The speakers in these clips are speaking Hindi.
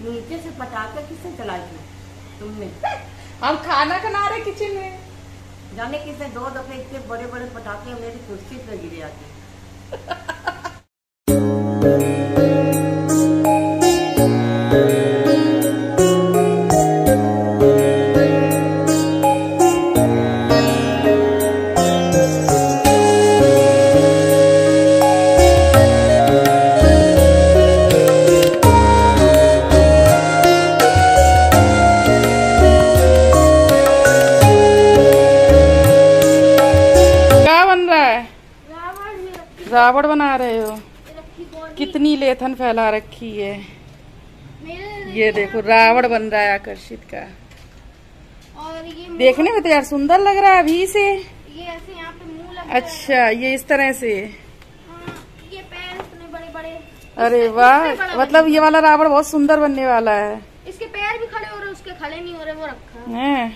नीचे से पटाखे किसने चलाई थी तुमने। हम खाना बना रहे किचन में। जाने किसने दो दफे इतने बड़े बड़े पटाखे मेरी कुर्सी पे गिरे आते लेथन फैला रखी है। ये देखो रावण बन रहा है आकर्षित का। और ये देखने में तो यार सुंदर लग रहा है अभी से। ये ऐसे यहाँ पे मुँह लग अच्छा ये इस तरह से। हाँ, ये पैर इतने बड़े बड़े अरे वाह मतलब ये वाला रावण बहुत सुंदर बनने वाला है। इसके पैर भी खड़े हो रहे उसके खड़े नहीं हो रहे वो रखा। है।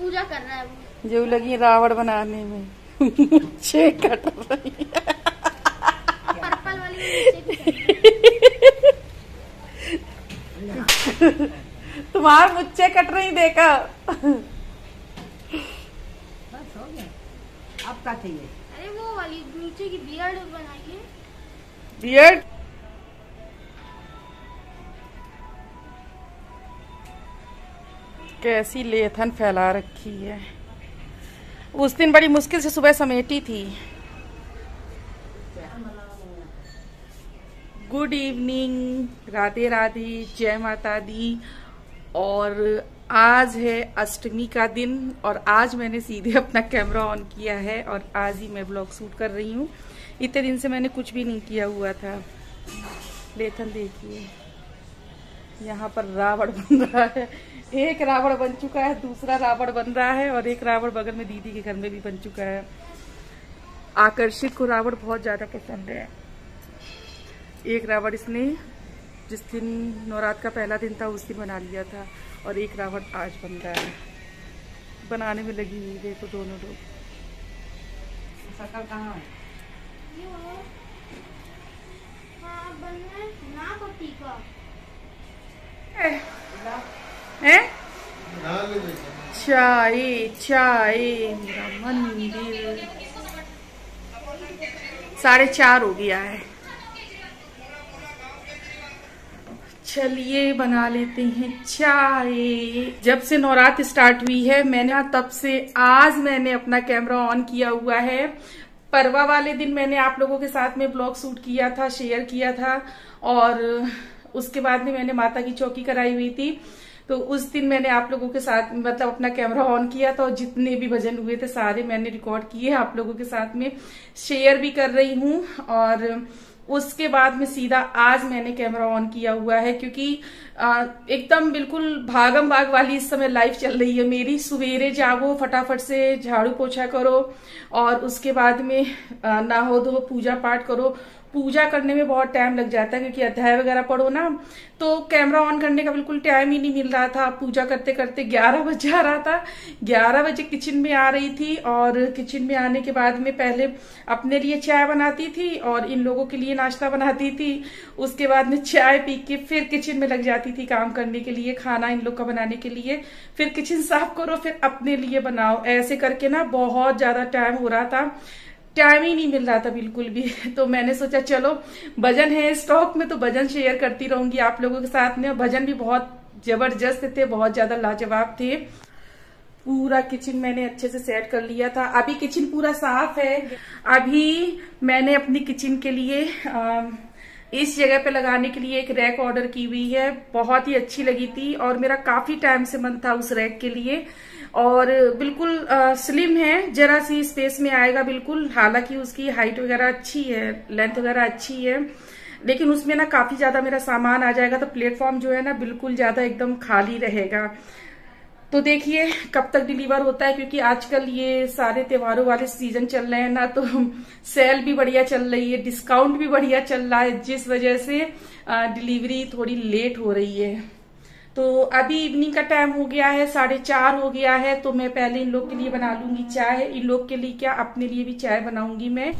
पूजा कर रहा है वो। जो लगी रावण बनाने में। छे कट रही है। पर्पल वाली नीचे की तुम्हार मुझे कट रही देखा। बस हो गया। अब क्या चाहिए? अरे वो वाली नीचे की बियर्ड बनाइए। बियर्ड कैसी लेथन फैला रखी है। उस दिन बड़ी मुश्किल से सुबह समेटी थी। गुड इवनिंग, राधे राधे, जय माता दी। और आज है अष्टमी का दिन, और आज मैंने सीधे अपना कैमरा ऑन किया है, और आज ही मैं ब्लॉग शूट कर रही हूँ। इतने दिन से मैंने कुछ भी नहीं किया हुआ था। लेथन देखिए, यहाँ पर रावण बन रहा है। एक रावण बन चुका है, दूसरा रावण बन रहा है, और एक रावण बगल में दीदी के घर में भी बन चुका है। आकर्षित को रावण बहुत ज़्यादा पसंद है। एक रावण इसने जिस दिन नवरात्र का पहला दिन था उस दिन बना लिया था और एक रावण आज बन रहा है। बनाने में लगी हुई देखो दोनों लोग। शकल कहाँ है? हाँ है। है चाय चाय मेरा मंदिर। साढ़े चार हो गया है। चलिए बना लेते हैं चाय। जब से नवरात्र स्टार्ट हुई है, मैंने तब से आज मैंने अपना कैमरा ऑन किया हुआ है। परवा वाले दिन मैंने आप लोगों के साथ में ब्लॉग शूट किया था शेयर किया था और उसके बाद में मैंने माता की चौकी कराई हुई थी। तो उस दिन मैंने आप लोगों के साथ मतलब अपना कैमरा ऑन किया था और जितने भी भजन हुए थे सारे मैंने रिकॉर्ड किए आप लोगों के साथ में। शेयर भी कर रही हूँ और उसके बाद में सीधा आज मैंने कैमरा ऑन किया हुआ है, क्योंकि एकदम बिल्कुल भागम भाग वाली इस समय लाइफ चल रही है मेरी। सवेरे जागो, फटाफट से झाड़ू पोछा करो और उसके बाद में नहा धो, पूजा पाठ करो। पूजा करने में बहुत टाइम लग जाता है, क्योंकि अध्याय वगैरह पढ़ो ना तो कैमरा ऑन करने का बिल्कुल टाइम ही नहीं मिल रहा था। पूजा करते करते 11 बजे आ रहा था। 11 बजे किचन में आ रही थी और किचन में आने के बाद में पहले अपने लिए चाय बनाती थी और इन लोगों के लिए नाश्ता बनाती थी। उसके बाद में चाय पी के फिर किचन में लग जाती थी काम करने के लिए, खाना इन लोग का बनाने के लिए। फिर किचन साफ़ करो, फिर अपने लिए बनाओ। ऐसे करके ना बहुत ज़्यादा टाइम हो रहा था। टाइम ही नहीं मिल रहा था बिल्कुल भी। तो मैंने सोचा चलो भजन है स्टॉक में तो भजन शेयर करती रहूँगी आप लोगों के साथ में। भजन भी बहुत ज़बरदस्त थे बहुत ज़्यादा लाजवाब थे। पूरा किचन मैंने अच्छे से सेट कर लिया था। अभी किचन पूरा साफ़ है। अभी मैंने अपनी किचन के लिए आ, इस जगह पे लगाने के लिए एक रैक ऑर्डर की हुई है। बहुत ही अच्छी लगी थी और मेरा काफ़ी टाइम से मन था उस रैक के लिए। और बिल्कुल स्लिम है, जरा सी स्पेस में आएगा बिल्कुल। हालाँकि उसकी हाइट वगैरह अच्छी है लेंथ वगैरह अच्छी है, लेकिन उसमें ना काफ़ी ज़्यादा मेरा सामान आ जाएगा तो प्लेटफॉर्म जो है ना बिल्कुल ज़्यादा एकदम खाली रहेगा। तो देखिए, कब तक डिलीवर होता है, क्योंकि आजकल ये सारे त्योहारों वाले सीज़न चल रहे हैं ना तो सेल भी बढ़िया चल रही है डिस्काउंट भी बढ़िया चल रहा है, जिस वजह से डिलीवरी थोड़ी लेट हो रही है। तो अभी इवनिंग का टाइम हो गया है, साढ़े चार हो गया है तो मैं पहले इन लोग के लिए बना लूँगी चाय। इन लोग के लिए क्या? अपने लिए भी चाय बनाऊँगी मैं।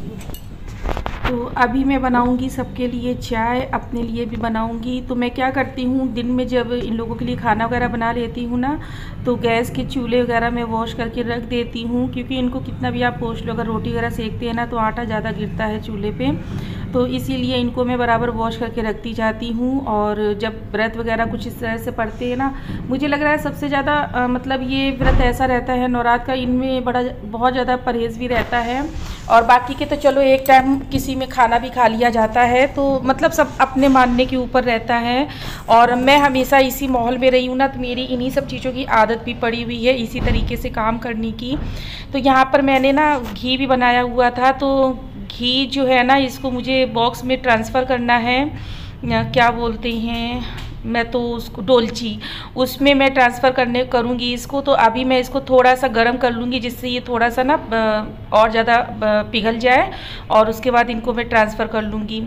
तो अभी मैं बनाऊँगी सबके लिए चाय, अपने लिए भी बनाऊँगी। तो मैं क्या करती हूँ, दिन में जब इन लोगों के लिए खाना वगैरह बना लेती हूँ ना तो गैस के चूल्हे वगैरह मैं वॉश करके रख देती हूँ, क्योंकि इनको कितना भी आप पोस्ट लो, अगर रोटी वगैरह सेकते हैं ना तो आटा ज़्यादा गिरता है चूल्हे पर तो इसीलिए इनको मैं बराबर वॉश करके रखती जाती हूँ और जब व्रत वगैरह कुछ इस तरह से पड़ते हैं ना, मुझे लग रहा है सबसे ज़्यादा मतलब ये व्रत ऐसा रहता है, नवरात का इनमें बड़ा बहुत ज़्यादा परहेज़ भी रहता है। और बाकी के तो चलो एक टाइम किसी में खाना भी खा लिया जाता है तो मतलब सब अपने मानने के ऊपर रहता है। और मैं हमेशा इसी माहौल में रही हूँ ना तो मेरी इन्हीं सब चीज़ों की आदत भी पड़ी हुई है इसी तरीके से काम करने की। तो यहाँ पर मैंने ना घी भी बनाया हुआ था तो घी जो है ना, इसको मुझे बॉक्स में ट्रांसफ़र करना है। क्या बोलते हैं, मैं तो उसको डोलची, उसमें मैं ट्रांसफ़र करने करूँगी इसको तो अभी मैं इसको थोड़ा सा गर्म कर लूँगी जिससे ये थोड़ा सा ना और ज़्यादा पिघल जाए, और उसके बाद इनको मैं ट्रांसफ़र कर लूँगी।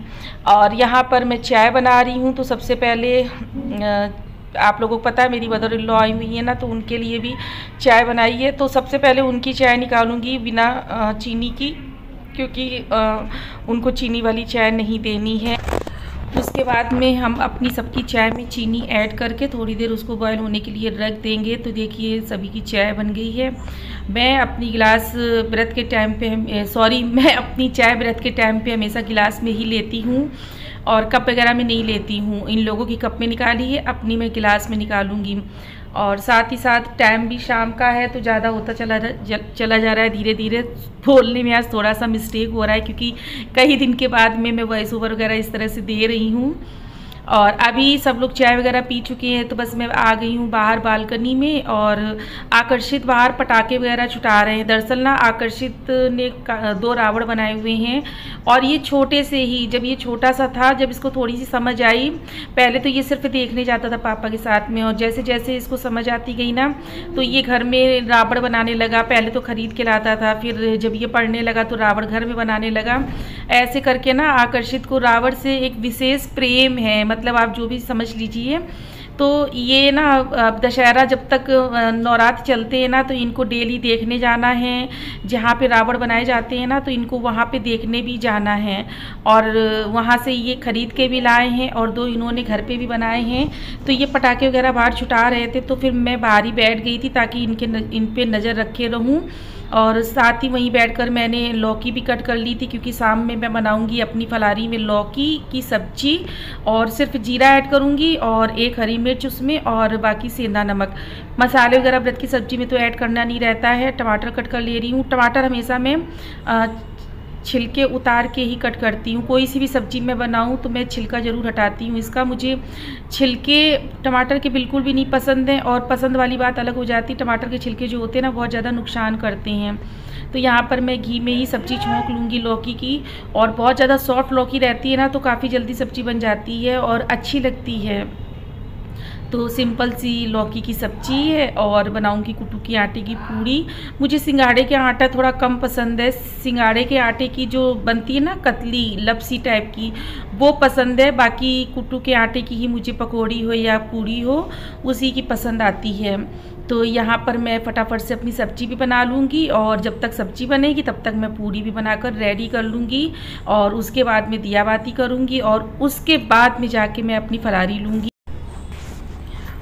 और यहाँ पर मैं चाय बना रही हूँ तो सबसे पहले आप लोगों को पता है, मेरी मदर इन लॉ आई हुई है ना तो उनके लिए भी चाय बनाई है। तो सबसे पहले उनकी चाय निकालूँगी बिना चीनी की। क्योंकि उनको चीनी वाली चाय नहीं देनी है। उसके बाद में हम अपनी सबकी चाय में चीनी ऐड करके थोड़ी देर उसको बॉयल होने के लिए रख देंगे। तो देखिए, सभी की चाय बन गई है। मैं अपनी गिलास व्रत के टाइम पे सॉरी मैं अपनी चाय व्रत के टाइम पे हमेशा गिलास में ही लेती हूँ और कप वगैरह में नहीं लेती हूँ। इन लोगों की कप में निकाली है, अपनी मैं गिलास में निकालूँगी। और साथ ही साथ टाइम भी शाम का है तो ज़्यादा होता चला चला जा रहा है धीरे धीरे। बोलने में आज थोड़ा सा मिस्टेक हो रहा है, क्योंकि कई दिन के बाद में मैं वॉइस ओवर वगैरह इस तरह से दे रही हूँ। और अभी सब लोग चाय वगैरह पी चुके हैं तो बस मैं आ गई हूँ बाहर बालकनी में और आकर्षित बाहर पटाखे वगैरह छुटा रहे हैं। दरअसल ना आकर्षित ने दो रावण बनाए हुए हैं और ये छोटे से ही, जब ये छोटा सा था, जब इसको थोड़ी सी समझ आई, पहले तो ये सिर्फ़ देखने जाता था पापा के साथ में और जैसे जैसे इसको समझ आती गई ना तो ये घर में रावण बनाने लगा, पहले तो ख़रीद के लाता था, फिर जब ये पढ़ने लगा तो रावण घर में बनाने लगा। ऐसे करके ना आकर्षित को रावण से एक विशेष प्रेम है मतलब आप जो भी समझ लीजिए। तो ये ना अब दशहरा जब तक नवरात्र चलते हैं ना तो इनको डेली देखने जाना है। जहाँ पे रावण बनाए जाते हैं ना तो इनको वहाँ पे देखने भी जाना है। और वहाँ से ये ख़रीद के भी लाए हैं और दो इन्होंने घर पे भी बनाए हैं। तो ये पटाखे वगैरह बाहर छुटा रहे थे तो फिर मैं बाहर ही बैठ गई थी ताकि इनके न, इन पर नज़र रखे रहूँ। और साथ ही वहीं बैठकर मैंने लौकी भी कट कर ली थी, क्योंकि शाम में मैं बनाऊँगी अपनी फलारी में लौकी की सब्ज़ी और सिर्फ़ जीरा ऐड करूँगी और एक हरी मिर्च उसमें और बाकी सेंधा नमक। मसाले वगैरह व्रत की सब्ज़ी में तो ऐड करना नहीं रहता है, टमाटर कट कर ले रही हूँ। टमाटर हमेशा मैं छिलके उतार के ही कट करती हूँ। कोई सी भी सब्ज़ी मैं बनाऊँ तो मैं छिलका ज़रूर हटाती हूँ। इसका मुझे छिलके टमाटर के बिल्कुल भी नहीं पसंद हैं और पसंद वाली बात अलग हो जाती है। टमाटर के छिलके जो होते हैं ना, बहुत ज़्यादा नुकसान करते हैं। तो यहाँ पर मैं घी में ही सब्ज़ी छोंक लूँगी लौकी की और बहुत ज़्यादा सॉफ्ट लौकी रहती है ना तो काफ़ी जल्दी सब्ज़ी बन जाती है और अच्छी लगती है। तो सिंपल सी लौकी की सब्ज़ी है और बनाऊँगी कुटू की आटे की पूड़ी। मुझे सिंगाड़े के आटा थोड़ा कम पसंद है। सिंगाड़े के आटे की जो बनती है ना, कतली, लपसी टाइप की, वो पसंद है। बाकी कुट्टू के आटे की ही मुझे पकौड़ी हो या पूड़ी हो, उसी की पसंद आती है। तो यहाँ पर मैं फटाफट से अपनी सब्ज़ी भी बना लूँगी और जब तक सब्ज़ी बनेगी, तब तक मैं पूड़ी भी बनाकर रेडी कर लूँगी और उसके बाद में दिया बाती करूँगी और उसके बाद में जाके मैं अपनी फरारी लूँगी।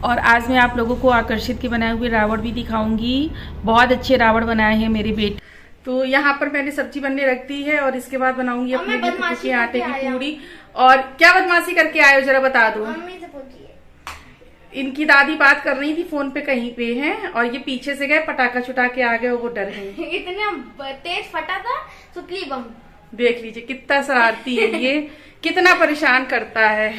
और आज मैं आप लोगों को आकर्षित के बनाए हुए रावण भी दिखाऊँगी। बहुत अच्छे रावण बनाए हैं मेरे बेटे। तो यहाँ पर मैंने सब्ज़ी बनने रख दी है और इसके बाद बनाऊँगी अपने के आटे की पूरी और क्या बदमाशी करके आयो जरा बता दो। इनकी दादी बात कर रही थी फ़ोन पे कहीं पे हैं और ये पीछे से गए पटाखा छुटा के आ गए वो डर गए इतना तेज फटा था सुतली बम। देख लीजिए कितना शरारती है ये कितना परेशान करता है।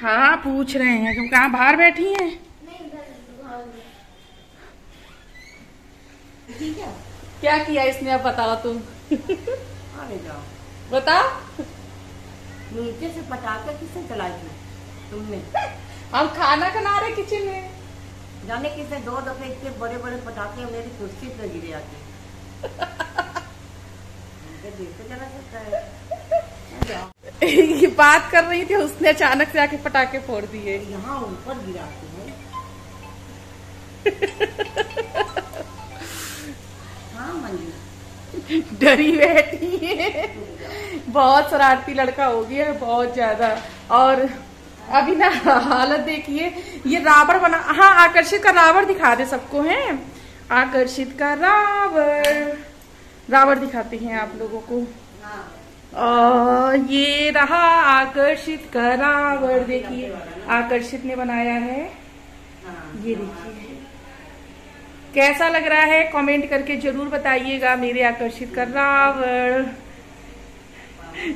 हाँ पूछ रहे हैं। तुम कहाँ बाहर बैठी हैं? क्या किया इसने अब बताओ तुम? जाओ। बता नीचे से पटाखे किसने चलाई थी? तुमने। हम खाना खा रहे किचन में। जाने किसने दो दफे इतने बड़े बड़े पटाखे मेरी कुर्सी पे गिरे आके। देखते चला सकता है। ये बात कर रही थी उसने अचानक से आके पटाखे फोड़ दिए। यहाँ ऊपर गिराते हैं। हाँ डरी बैठी है। बहुत शरारती लड़का हो गया है बहुत ज़्यादा। और अभी ना हालत देखिए ये रावण बना हाँ आकर्षित का रावण दिखा दे सबको है। आकर्षित का रावण। रावण दिखाते हैं आप लोगों को। और ये रहा आकर्षित का रावण देखिए, आकर्षित ने बनाया है। ये देखिए। कैसा लग रहा है? कमेंट करके ज़रूर बताइएगा। मेरे आकर्षित का रावण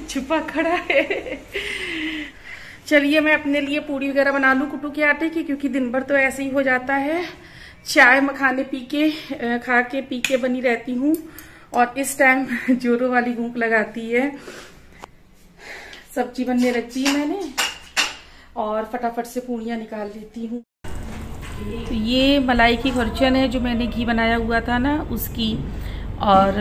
छुपा खड़ा है। चलिए, मैं अपने लिए पूड़ी वगैरह बना लूँ कुटू के आटे की, क्योंकि दिन भर तो ऐसे ही हो जाता है। चाय मखाने पी के खा के पी के बनी रहती हूँ। और इस टाइम जोरों वाली भूख लगाती है। सब्ज़ी बनने रखती है मैंने और फटाफट से पूड़ियाँ निकाल लेती हूँ। तो ये मलाई की खुरचन है जो मैंने घी बनाया हुआ था ना उसकी। और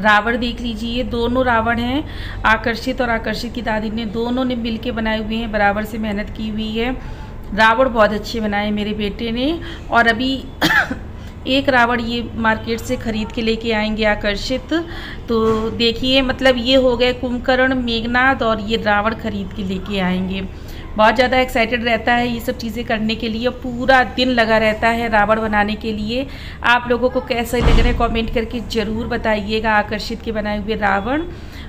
रावण देख लीजिए दोनों रावण हैं। आकर्षित और आकर्षित की दादी ने दोनों ने मिलके बनाए हुए हैं, बराबर से मेहनत की हुई है। रावण बहुत अच्छे बनाए मेरे बेटे ने। और अभी एक रावण ये मार्केट से ख़रीद के लेके आएँगे आकर्षित। तो देखिए मतलब ये हो गए कुंभकर्ण मेघनाथ और ये रावण खरीद के लेके आएँगे। बहुत ज़्यादा एक्साइटेड रहता है ये सब चीज़ें करने के लिए। पूरा दिन लगा रहता है रावण बनाने के लिए। आप लोगों को कैसे लग रहे हैं कॉमेंट करके ज़रूर बताइएगा, आकर्षित के बनाए हुए रावण।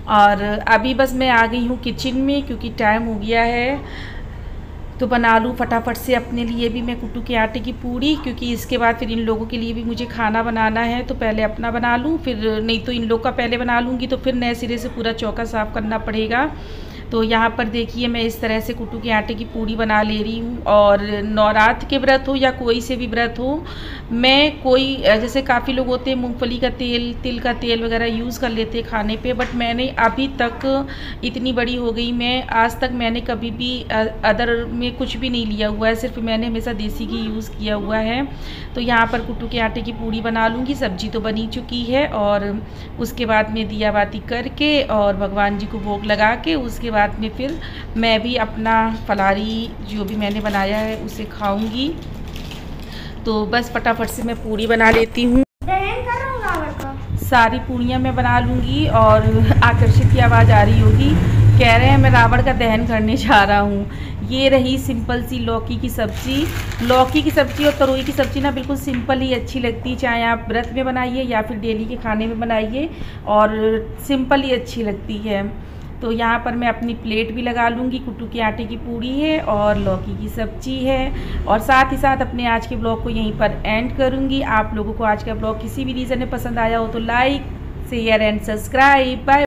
और अभी बस मैं आ गई हूँ किचन में, क्योंकि टाइम हो गया है। तो बना लूँ फटाफट से अपने लिए भी मैं कुट्टू के आटे की पूड़ी, क्योंकि इसके बाद फिर इन लोगों के लिए भी मुझे खाना बनाना है तो पहले अपना बना लूँ, फिर नहीं तो इन लोग का पहले बना लूँगी तो फिर नए सिरे से पूरा चौका साफ़ करना पड़ेगा। तो यहाँ पर देखिए मैं इस तरह से कुट्टू के आटे की पूड़ी बना ले रही हूँ और नवरात्र के व्रत हो या कोई से भी व्रत हो, मैं कोई, जैसे काफ़ी लोग होते हैं, मूँगफली का तेल, तिल का तेल वगैरह यूज़ कर लेते हैं खाने पे बट मैंने अभी तक इतनी बड़ी हो गई, मैं आज तक मैंने कभी भी अदर में कुछ भी नहीं लिया हुआ है, सिर्फ़ मैंने हमेशा देसी घी यूज़ किया हुआ है। तो यहाँ पर कुट्टू के आटे की पूड़ी बना लूँगी, सब्ज़ी तो बनी चुकी है और उसके बाद में दिया बाती करके और भगवान जी को भोग लगा के उसके बाद में फिर मैं भी अपना फलारी जो भी मैंने बनाया है उसे खाऊँगी। तो बस फटाफट से मैं पूड़ी बना लेती हूँ। सारी पूड़ियाँ मैं बना लूँगी और आकर्षित की आवाज़ आ रही होगी। कह रहे हैं मैं रावण का दहन करने जा रहा हूँ। ये रही सिंपल सी लौकी की सब्ज़ी। लौकी की सब्ज़ी और तरोई की सब्ज़ी ना बिल्कुल सिंपल ही अच्छी लगती। है चाहे आप व्रत में बनाइए या फिर डेली के खाने में बनाइए और सिंपल ही अच्छी लगती है। तो यहाँ पर मैं अपनी प्लेट भी लगा लूँगी। कुट्टू के आटे की पूड़ी है और लौकी की सब्ज़ी है और साथ ही साथ अपने आज के ब्लॉग को यहीं पर एंड करूँगी। आप लोगों को आज का ब्लॉग किसी भी रीज़न में पसंद आया हो तो like, share and subscribe. Bye.